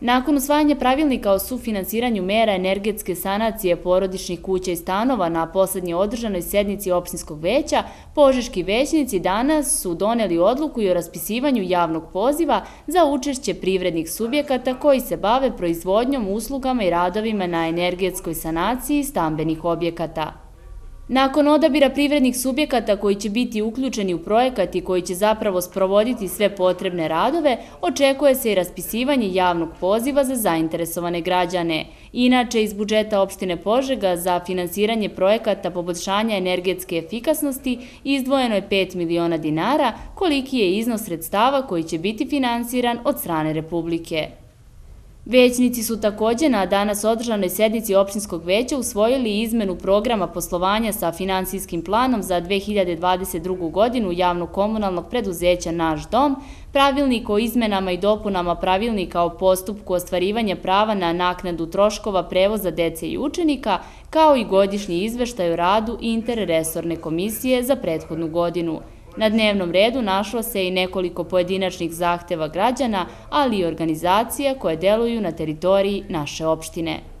Nakon usvajanja pravilnika o sufinansiranju mera energetske sanacije porodičnih kuća i stanova na poslednje održanoj sednici opštinskog veća, požeški većnici danas su doneli odluku i o raspisivanju javnog poziva za učešće privrednih subjekata koji se bave proizvodnjom, uslugama i radovima na energetskoj sanaciji stambenih objekata. Nakon odabira privrednih subjekata koji će biti uključeni u projekat i koji će zapravo sprovoditi sve potrebne radove, očekuje se i raspisivanje javnog poziva za zainteresovane građane. Inače, iz budžeta opštine Požega za finansiranje projekata poboljšanja energetske efikasnosti izdvojeno je 5 miliona dinara, koliki je iznos sredstava koji će biti finansiran od strane Republike. Većnici su također na danas održanoj sednici opštinskog veća usvojili izmenu programa poslovanja sa finansijskim planom za 2022. godinu javno-komunalnog preduzeća Naš dom, pravilnik o izmenama i dopunama pravilnika o postupku ostvarivanja prava na naknadu troškova prevoza dece i učenika, kao i godišnji izveštaj o radu interresorne komisije za prethodnu godinu. Na dnevnom redu našlo se i nekoliko pojedinačnih zahteva građana, ali i organizacija koje deluju na teritoriji naše opštine.